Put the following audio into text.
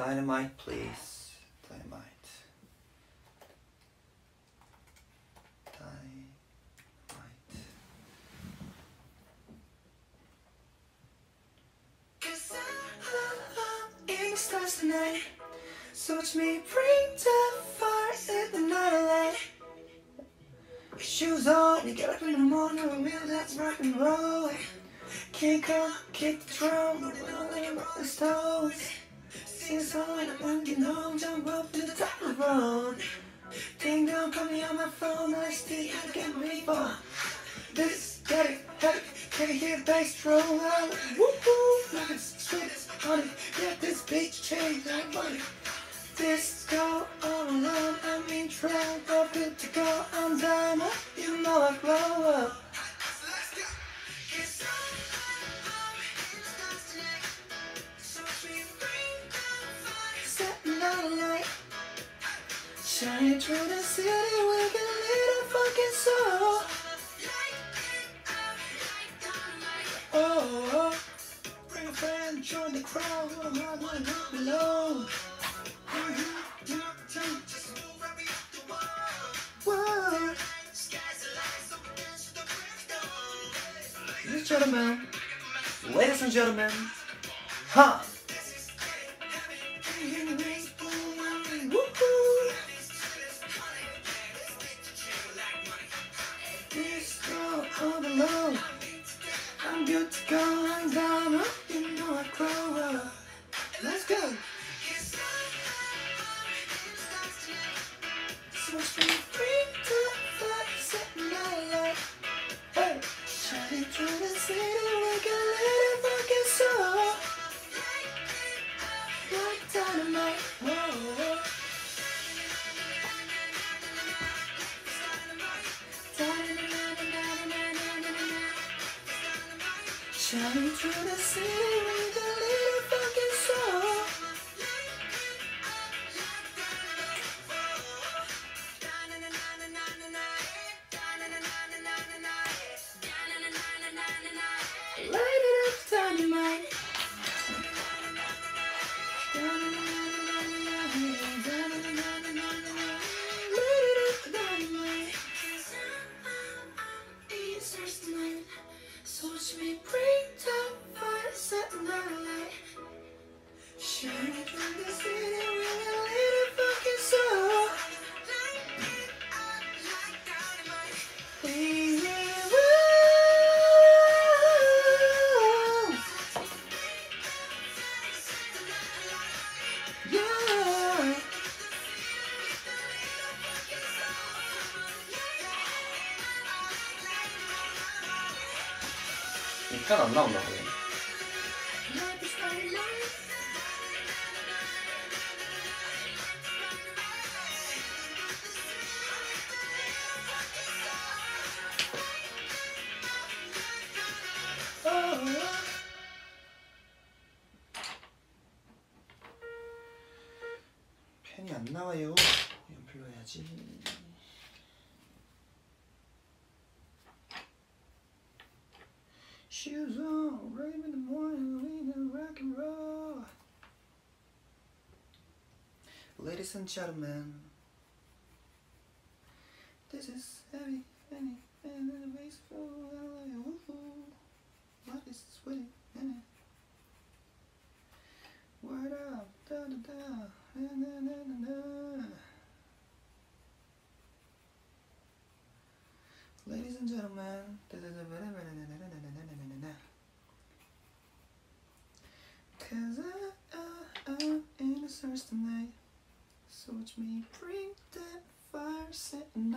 Dynamite, please. Dynamite. Dynamite. Cause I'm in the stars tonight. So watch me bring the fire in the night light. Shoes on, you get up in the morning, we real let's rock and roll. Kick up, kick the drum, we're rolling rock the stones. Sing song and you know, jump up to the top of the road. Ding dong, call me on my phone, I still gotta get me for. This, get it, have can you hear the bass roll out? Whoop whoop, like it's sweet as honey. Get this beach change, I'm money. Disco all alone, I'm in trouble, good to go, I'm done you know I glow shining through the city with a little fucking soul. Oh, oh, bring a friend, join the crowd, I'm not alone. Ladies and gentlemen, ladies and gentlemen, huh? For free to fly, setting out light. Hey, shining through the city, can let it fucking soul. Like dynamite, whoa. Shining through the city with a little Shining through the city with a little fucking soul. We will. Yeah. 일단 안 나온다고. 펜이 안 나와요. 연필로 해야지. Shoes on, rave in the morning, leaning rock and roll. Ladies and gentlemen, this is heavy, heavy, and the bass full, woohoo. What is sweaty, in it? Word up, da da da, Ladies and gentlemen, cause I, I, I'm in the stars tonight. So watch me bring that fire, setting